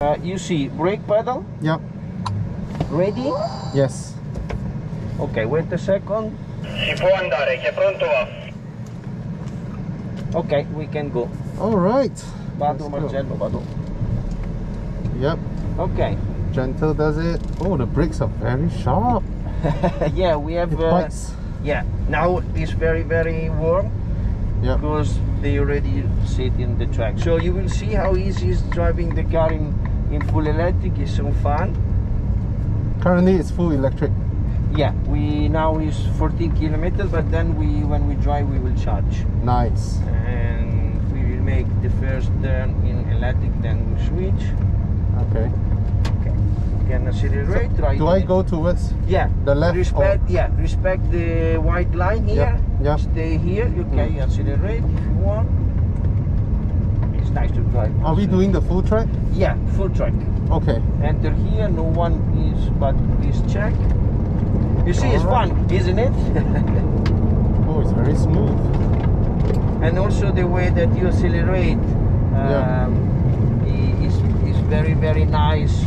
Uh, you see brake pedal, Yep. ready? Yes. Ok, wait a second. Si può andare, chi è pronto va. Ok, we can go. All right. Vado Let's go. Marcello, vado. Yep. Ok. Gentle does it. Oh, the brakes are very sharp. yeah, we have. It Uh, bites. yeah, now it's very very warm Yeah. because they already sit in the track. So you will see how easy is driving the car in in full electric. It's so fun. Currently, it's full electric. Yeah, we now is 14 kilometers, but then we when we drive we will charge. Nice. and we will make the first turn in electric then we switch Okay. okay can accelerate right Do I go towards? yeah the left or- respect yeah respect the white line here yeah. stay here okay Mm. accelerate if you want it's nice to drive Are we doing the full track? yeah full track Okay. enter here no one is but please check you see it's Alright. fun isn't it Oh, it's very smooth. and also the way that you accelerate Yeah. um, i- is, is very very nice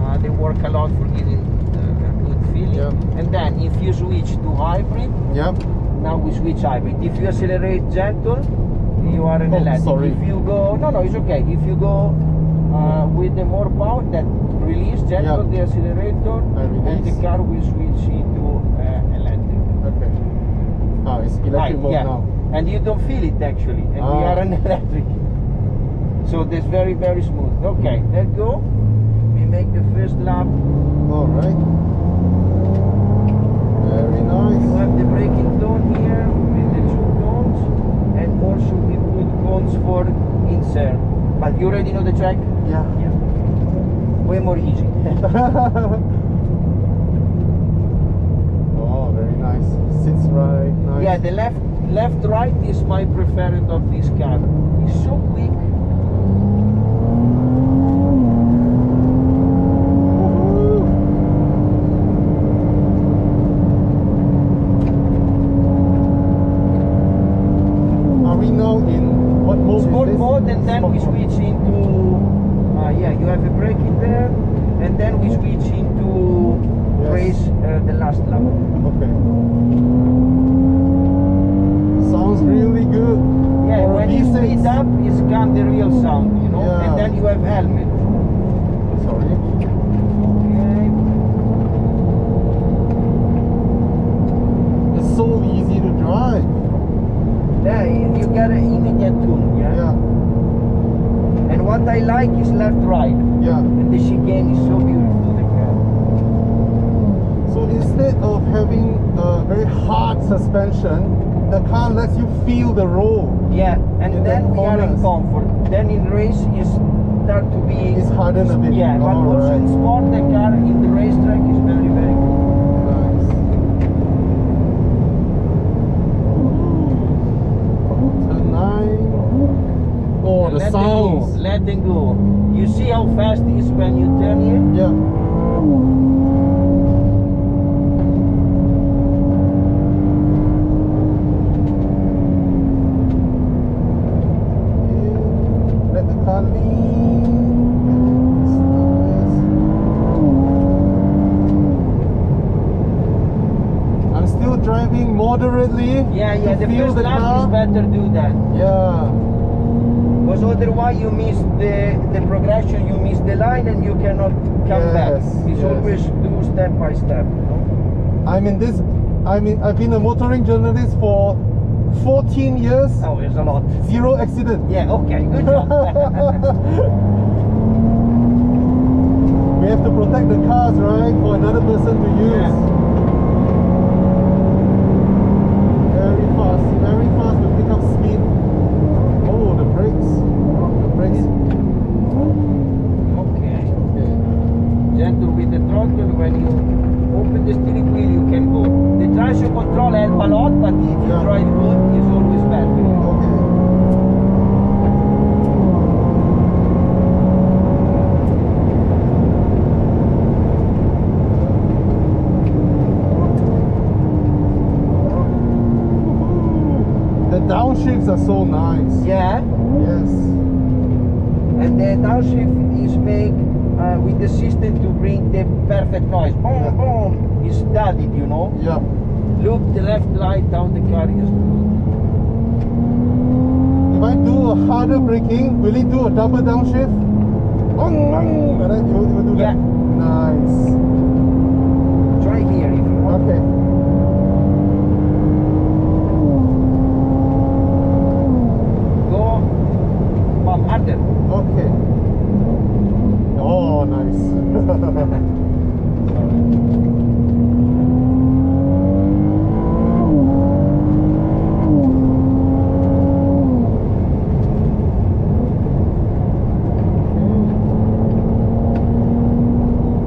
uh, they work a lot for giving uh, a good feeling Yeah. and then if you switch to hybrid yeah. now we switch hybrid if you accelerate gentle you are in Oh, electric sorry. if you go no no it's okay if you go uh, with the more power that release gentle Yeah. the accelerator and the car will switch into uh, electric Okay. Ah, it's electric Right, mode yeah. now. And you don't feel it actually. And we Ah. are an electric. So that's very, very smooth. Okay, let's go. We make the first lap. All right. Very nice. You have the braking tone here with the two cones. And also we put cones for insert. But you already know the track? Yeah. Yeah. Way more easy. oh, very nice. Sits right. Nice. yeah, the left left right is my preferred of this car. It's so quick. Woohoo! Are we now in what mode? is sport this? mode and then we Sport mode. Switch into uh, yeah you have a break in there and then we switch into Yes. race uh, the last lap Okay. Sounds really good. yeah For when you V6. speed up it's come the real sound you know Yeah. and then you have helmet Sorry. okay It's so easy to drive. yeah you you get an immediate tune yeah? Yeah. And what I like is left right Yeah. and the chicane is so beautiful the car So instead of having a very hard suspension, the car lets you feel the roll. yeah and In then we are in comfort then in race is start to be It's hardened a bit. Yeah, but also in sport, the car in the racetrack is very, very good. Nice. Turn nine. Oh, the Let go. Let them go. You see how fast it is when you turn here? Yeah. Let the car lean. I'm still driving moderately. Yeah, yeah. The first lap is better do that. Yeah. Because otherwise you miss the the progression, you miss the line, and you cannot come back. It's yes. always do step by step. You know? I'm in this. I mean, I've been a motoring journalist for 14 years. Oh, it's a lot. Zero accident. Yeah. Okay. Good job. we have to protect the cars, right, for another person to use. Yeah. Very fast, very fast to pick up speed. Oh, the brakes. The brakes. okay. Okay. Gentle with the throttle. When you open the steering wheel, you can go. The traction control help a lot, but if you Yeah. drive good, it's always better. You know? Okay. The downshifts are so nice. Yeah. Yes. And the downshift is made uh, with the system to bring the perfect noise. Boom, Yeah. boom. It's studied, you know. Yeah. Look the left light down the car is good. If I do a harder braking, will it do a double downshift? Ong, ong, and then it will, it do Yeah. that. Nice. Try here if you want. Okay. Go mom, harder. Okay. Oh, nice.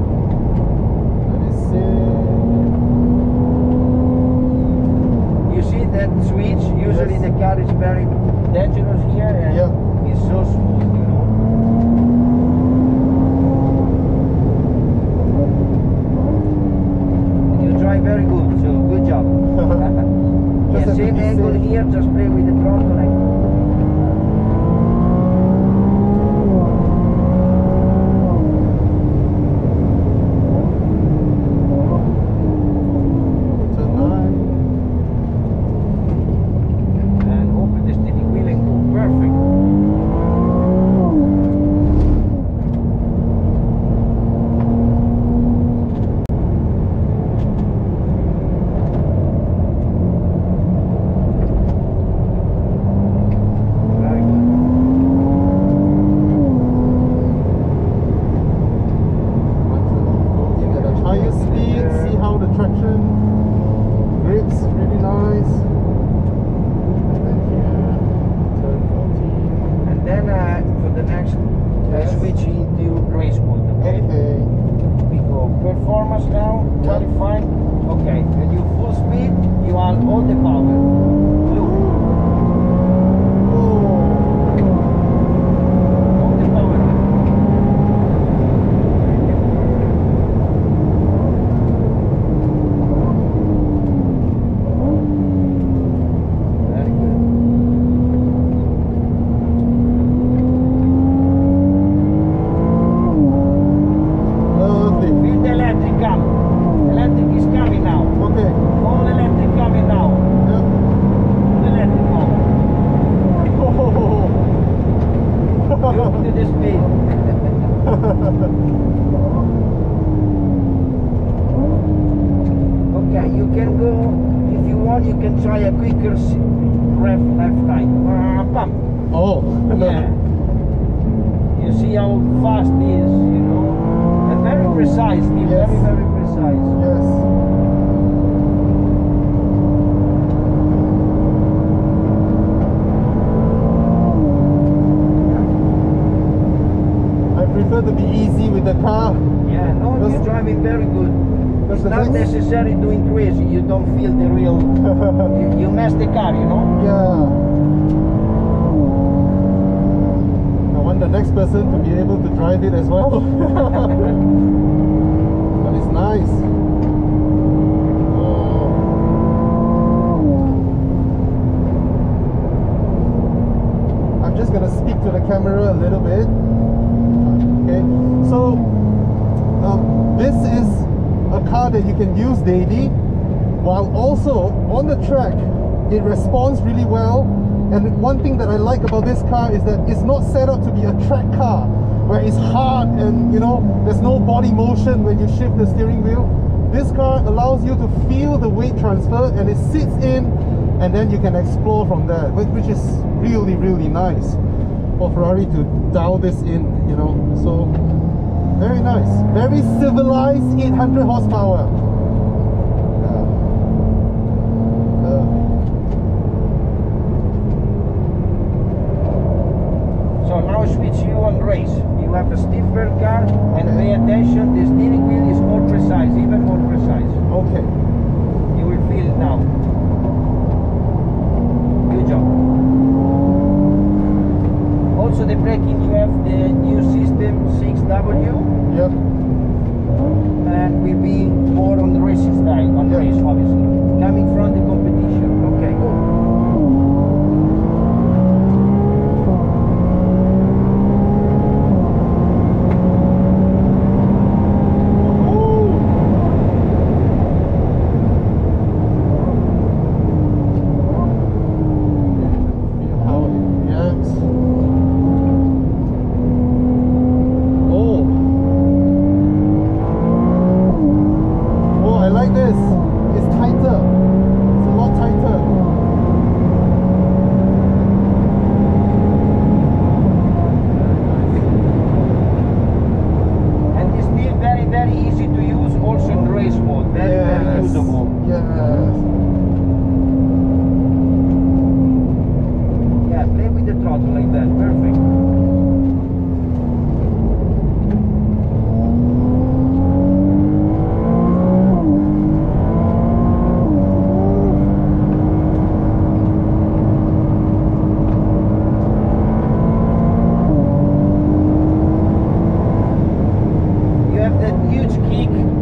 Let me see. You see that switch? Usually Yes. the car is very dangerous here and Yeah. it's so smooth, 22 race mode, okay? Okay. We go performance now, Qualifying. qualified, okay. And you full speed, you have all the power. Try a quicker s- rev left right. Pump. oh. Yeah. You see how fast it is, you know? And very precise, Steve. Yes. Very, very precise. Yes. I prefer to be easy with the car. Yeah, no, Because- you're driving very good. It's not next- necessary doing crazy. You don't feel the real. you, you mess the car, you know? Yeah. I want the next person to be able to drive it as well. but it's nice. Oh. I'm just gonna speak to the camera a little bit. Okay, so um, this is a car that you can use daily while also on the track it responds really well. And one thing that I like about this car is that it's not set up to be a track car where it's hard and you know there's no body motion when you shift the steering wheel. This car allows you to feel the weight transfer and it sits in and then you can explore from there which is really really nice for Ferrari to dial this in you know. So nice. Very civilized 800 horsepower. Yeah. So now switch you on race. You have a stiffer car and pay attention, the steering wheel is more precise, even more precise. Okay. You will feel it now.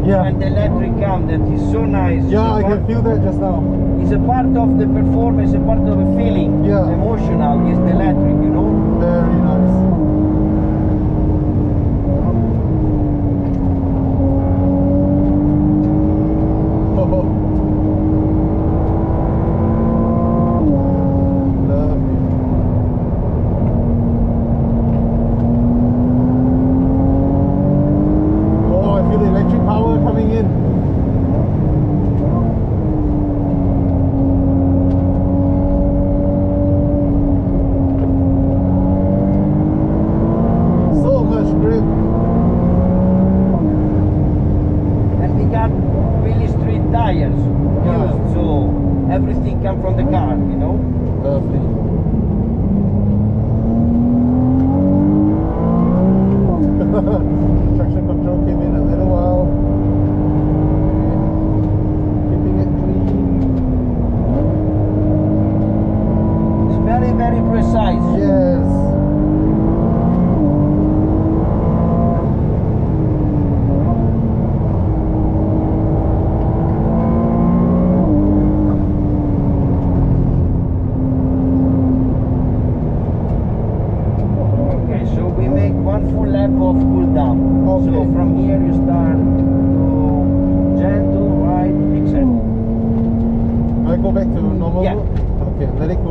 yeah. and electric cam that is so nice. Yeah, I can feel that just now. It's a part of the performance, a part of the feeling, yeah. emotional, is the electric, you know? Very nice.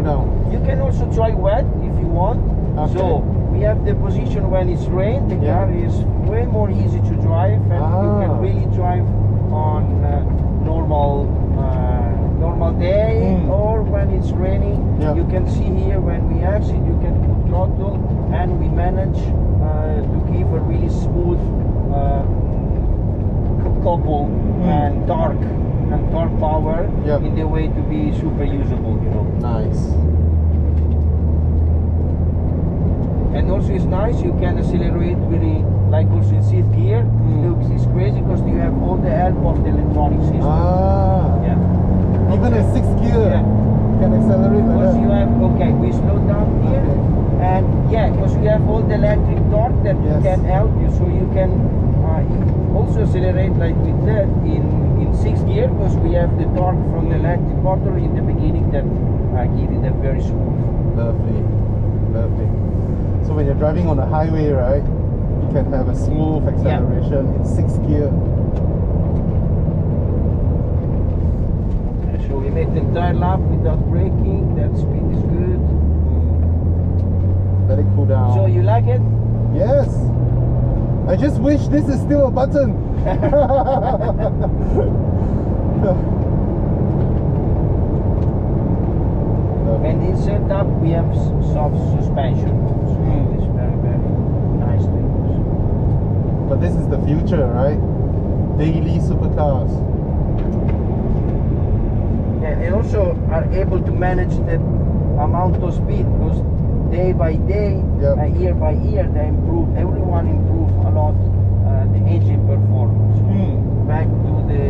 Okay, let it cool down. You can also try wet if you want. Okay. So we have the position when it's rain. The Yeah. car is way more easy to drive, and you Ah. can really drive on uh, normal uh, normal day Mm. or when it's raining. Yeah. You can see here when we exit, you can put throttle, and we manage uh, to give a really smooth uh, cou- couple and torque and torque power Yeah. in the way to be super usable. You know. Nice. And also it's nice, you can accelerate very, like also in fifth gear. Mm. Looks it's crazy because you have all the help of the electronic system. Ah. Yeah. Even Okay. a sixth gear Yeah. can accelerate Because you have, okay, we slow down here. Okay. And yeah, because you have all the electric torque that Yes. can help you. So you can uh, also accelerate like with that in sixth gear because we have the torque from the electric motor in the beginning that uh, give it a very smooth. Lovely. Lovely. So when you're driving on the highway, right, you can have a smooth acceleration in sixth gear. So we made the entire lap without braking. That speed is good. Let it cool down. So you like it? Yes. I just wish this is still a button. And in setup we have soft suspension. So Mm. it's very very nice to use. but this is the future, right? Daily supercars. Yeah, and also are able to manage the amount of speed because day by day, Yep. uh, year by year, they improve. Everyone improve a lot uh, the engine performance. Mm. Back to the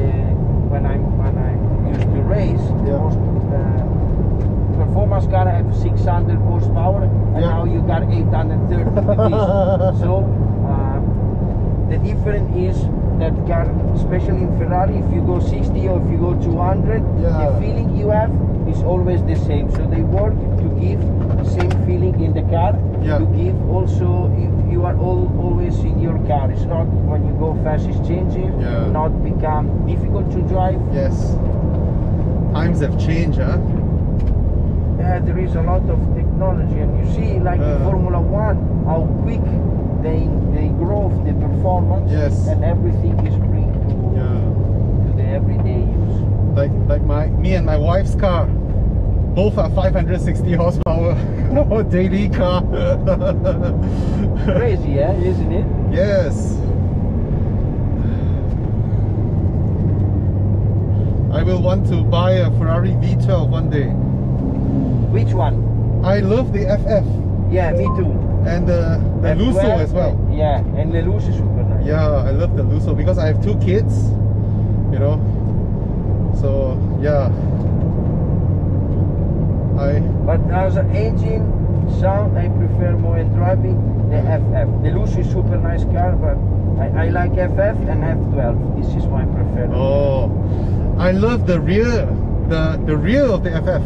when I when I used to race, the Yeah. most uh, performance car have 600 horsepower, and Yeah. now you got 830 with this. so uh, the difference is that car, especially in Ferrari, if you go 60 or if you go 200, Yeah. the feeling you have is always the same. So they work to give the same feeling in the car. Yeah. To give also, you, you are all, always in It's not when you go fast, it's changing. Yeah. Not become difficult to drive. Yes. Times have changed, huh? Yeah, there is a lot of technology, and you see, like in Uh. Formula One, how quick they they grow the performance, Yes. and everything is bring to Yeah. to the everyday use. Like like my me and my wife's car. Both are 560 horsepower. No, daily car. Crazy, yeah, isn't it? yes. I will want to buy a Ferrari V12 one day. Which one? I love the FF Yeah, me too. and the, the F12, Lusso as well. Yeah, and the Lusso is super nice. Yeah, I love the Lusso because I have two kids, you know. So yeah, I But as an engine sound, I prefer more in driving the FF. The Lusso is super nice car, but I, I like FF and F12. This is my preferred. Oh, I love the rear, the the rear of the FF.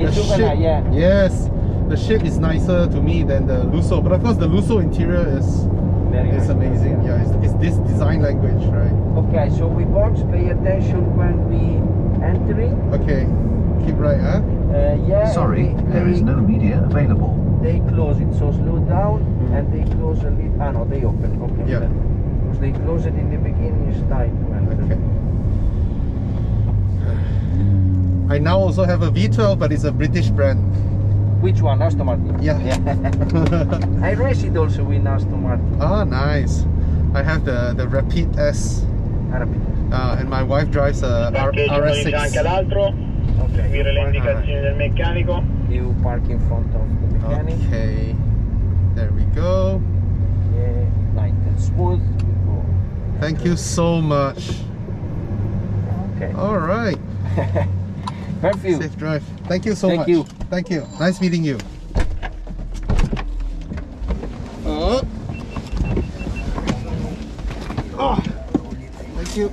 It's the super nice, yeah. Yes, the shape is nicer to me than the Lusso, but of course the Lusso interior is Very is nice. amazing. Yeah, it's, it's this design language, right? Okay, so we box. Pay attention when we entering. Okay, keep right, huh? Uh, yeah. Sorry, they, there they, is no media available. They close it, so slow down, Mhm. and they close a little. Ah no, they open. Okay. Yeah. Because they close it in the beginning, it's tight to enter. Okay. I now also have a V12, but it's a British brand. Which one? Aston Martin. Yeah. I race it also with Aston Martin. ah, nice. I have the the Rapide S, Arabic. uh, and my wife drives a R- Parcheggio fuori anche RS6. L'altro, Okay. seguire le you park- indicazioni del meccanico. You park in front of the mechanic. Okay, there we go. Yeah, light and smooth. Thank you so much. Okay. All right, Perfect. safe drive. Thank you so Thank much. Thank you. Thank you. Nice meeting you. Oh. Oh. Thank you.